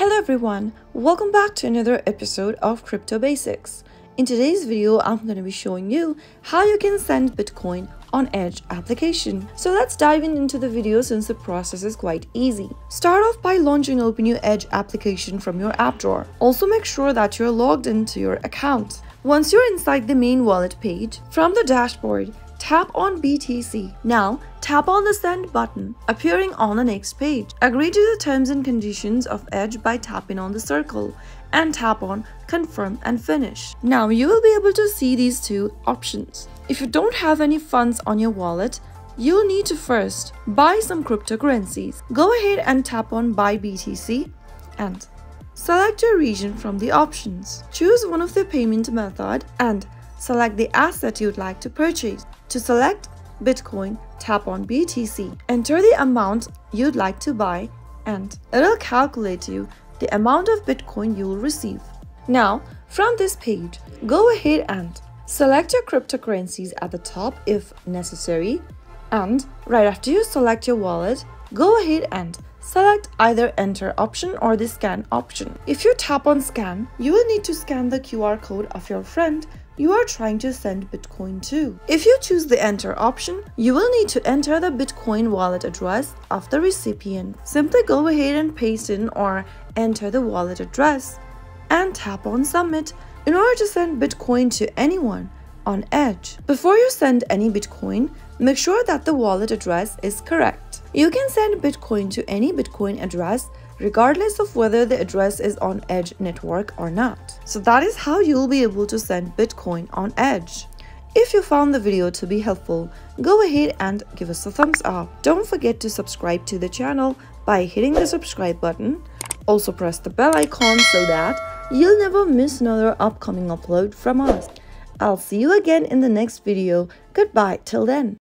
Hello everyone, welcome back to another episode of Crypto Basics. In today's video, I'm going to be showing you how you can send Bitcoin on Edge application. So let's dive in into the video since the process is quite easy. Start off by launching open your Edge application from your app drawer. Also make sure that you're logged into your account. Once you're inside the main wallet page, from the dashboard, tap on BTC. Now, tap on the send button appearing on the next page. Agree to the terms and conditions of Edge by tapping on the circle and tap on confirm and finish. Now you will be able to see these two options. If you don't have any funds on your wallet, you'll need to first buy some cryptocurrencies. Go ahead and tap on buy BTC and select your region from the options. Choose one of the payment method and select the asset you'd like to purchase. To select Bitcoin, tap on BTC. Enter the amount you'd like to buy and it'll calculate you the amount of Bitcoin you'll receive. Now, from this page, go ahead and select your cryptocurrencies at the top if necessary. And right after you select your wallet, go ahead and select either enter option or the scan option. If you tap on scan, you will need to scan the QR code of your friend you are trying to send Bitcoin to. If you choose the enter option, you will need to enter the Bitcoin wallet address of the recipient. Simply go ahead and paste in or enter the wallet address and tap on submit in order to send Bitcoin to anyone on Edge. Before you send any Bitcoin, make sure that the wallet address is correct. You can send Bitcoin to any Bitcoin address regardless of whether the address is on Edge network or not. So that is how you'll be able to send Bitcoin on Edge. If you found the video to be helpful, go ahead and give us a thumbs up. Don't forget to subscribe to the channel by hitting the subscribe button. Also press the bell icon so that you'll never miss another upcoming upload from us. I'll see you again in the next video. Goodbye till then.